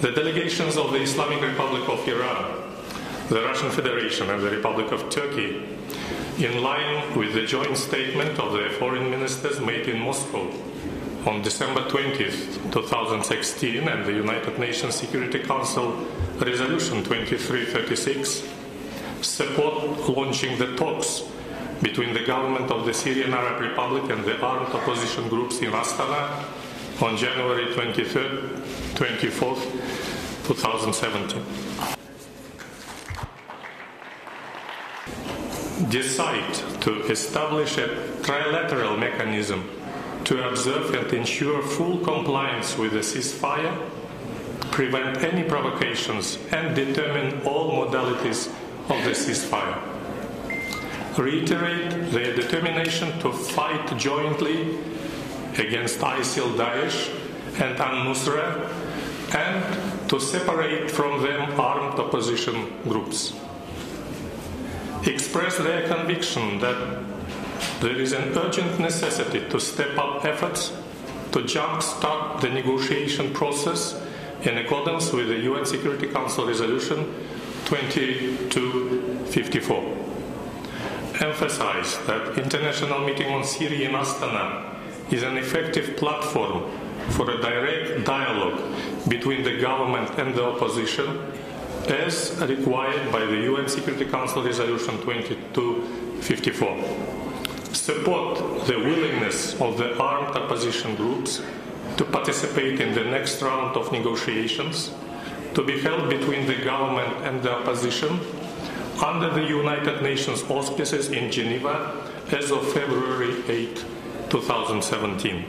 The delegations of the Islamic Republic of Iran, the Russian Federation, and the Republic of Turkey, in line with the joint statement of the foreign ministers made in Moscow on December 20th, 2016, and the United Nations Security Council Resolution 2336, support launching the talks between the government of the Syrian Arab Republic and the armed opposition groups in Astana on January 23rd, 24th, 2017. Decide to establish a trilateral mechanism to observe and ensure full compliance with the ceasefire, prevent any provocations, and determine all modalities of the ceasefire. Reiterate their determination to fight jointly against ISIL Daesh and Al Nusra and to separate from them armed opposition groups. Express their conviction that there is an urgent necessity to step up efforts to jumpstart the negotiation process in accordance with the UN Security Council Resolution 2254. Emphasize that international meeting on Syria in Astana is an effective platform for a direct dialogue between the government and the opposition as required by the UN Security Council Resolution 2254. Support the willingness of the armed opposition groups to participate in the next round of negotiations to be held between the government and the opposition under the United Nations auspices in Geneva as of February 8, 2017.